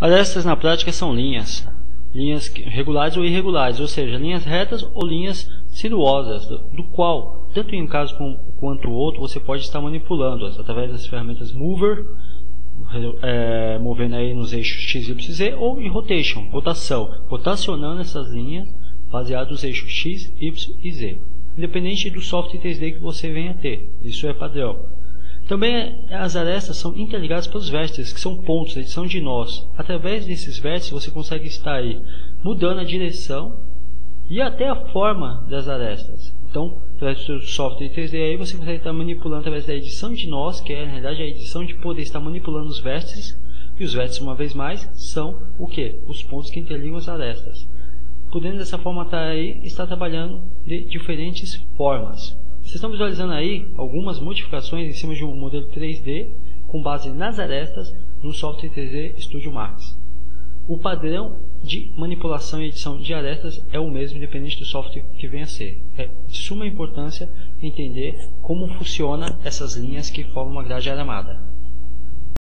Arestas na prática são linhas, linhas regulares ou irregulares, ou seja, linhas retas ou linhas sinuosas, do, qual, tanto em um caso quanto o outro, você pode estar manipulando através das ferramentas Mover, é, movendo aí nos eixos X, Y Z, ou em Rotation, rotação, rotacionando essas linhas baseadas nos eixos X, Y e Z, independente do software 3D que você venha ter, isso é padrão. Também as arestas são interligadas pelos vértices, que são pontos, eles são de nós. Através desses vértices você consegue estar aí mudando a direção e até a forma das arestas. Então, através do software 3D aí você consegue estar manipulando através da edição de nós, que é na realidade a edição de poder estar manipulando os vértices. E os vértices, uma vez mais, são o que? Os pontos que interligam as arestas. Podendo dessa forma estar aí, estar trabalhando de diferentes formas. Vocês estão visualizando aí algumas modificações em cima de um modelo 3D com base nas arestas no software 3D Studio Max. O padrão de manipulação e edição de arestas é o mesmo independente do software que venha a ser. É de suma importância entender como funciona essas linhas que formam uma grade aramada.